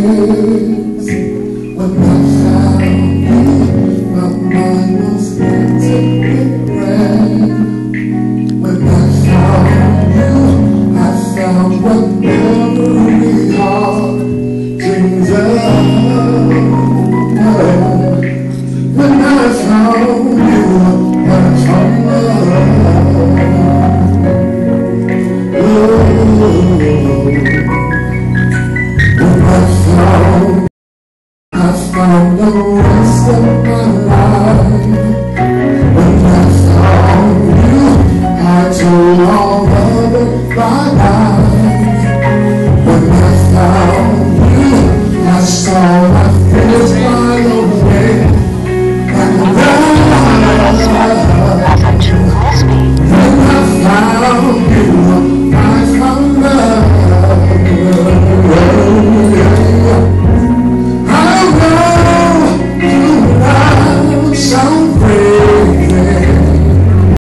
When when the rest of my life. I you, I told all of it by now.